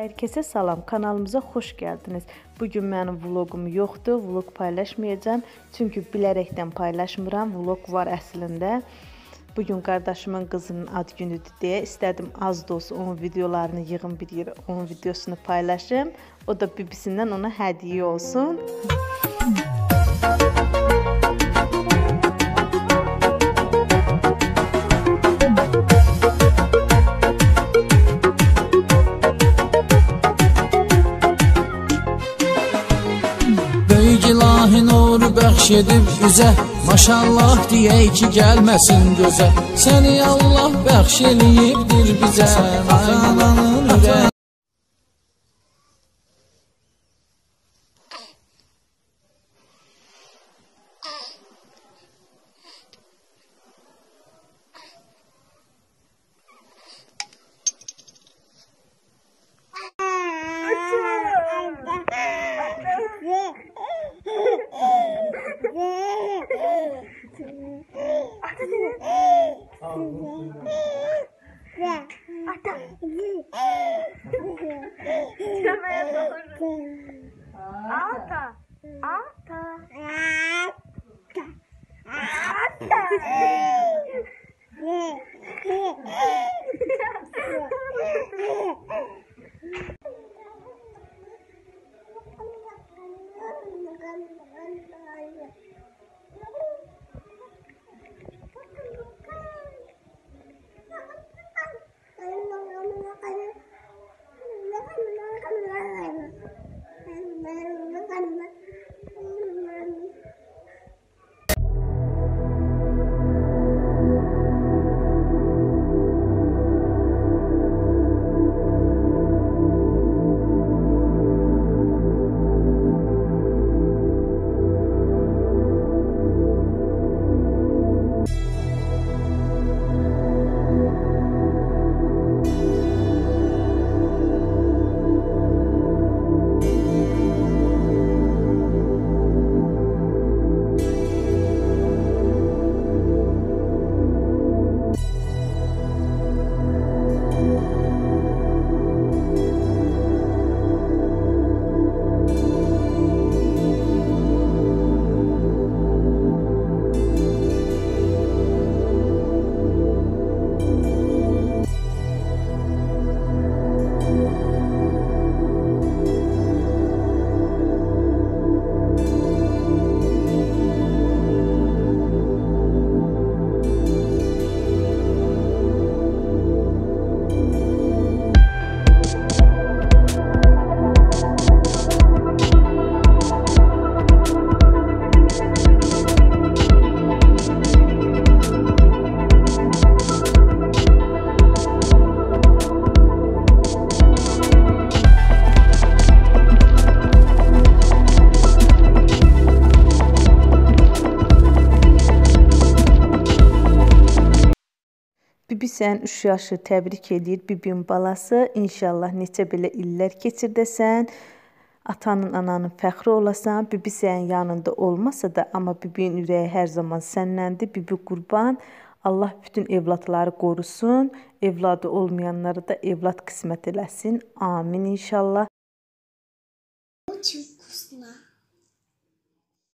Hər kəsə salam, kanalımıza xoş gəldiniz. Bu gün mənim vloqum yoxdur, vloq paylaşmayacağam. Çünki bilərəkdən paylaşmıram. Vloq var əslində. Bu gün qardaşımın qızının ad günüdür deyə istədim az da olsa onun videolarını yığım bir yerə, onun videosunu paylaşım. O da bibisindən ona hədiyyə olsun. İlahi nuru bəxş edib üzə? Maşallah deyək ki, gəlməsin gözə. Səni Allah bəxş eləyibdir bizə. Ananın ürəyi Ah, tá. Ah, tá. Ah, tá. Ah, tá. Ah, tá. Sən 3 yaşı təbrik edir bibin balası. İnşallah neçə belə illər keçirdəsən. Atanın, ananın fəxri olasan. Bibi sənin yanında olmasa da, amma bibinin ürəyi hər zaman səndəndir. Bibi qurban. Allah bütün evladları qorusun. Evladı olmayanlara da evlad qismət eləsin. Amin inşallah.